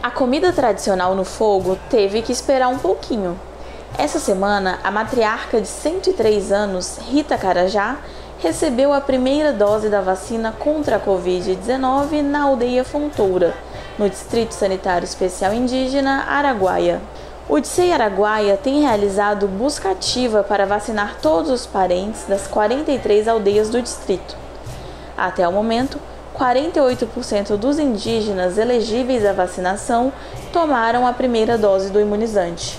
A comida tradicional no fogo teve que esperar um pouquinho. Essa semana, a matriarca de 103 anos, Rita Carajá, recebeu a primeira dose da vacina contra a Covid-19 na aldeia Fontoura, no Distrito Sanitário Especial Indígena Araguaia. O DCEI Araguaia tem realizado busca ativa para vacinar todos os parentes das 43 aldeias do distrito. Até o momento, 48% dos indígenas elegíveis à vacinação tomaram a primeira dose do imunizante.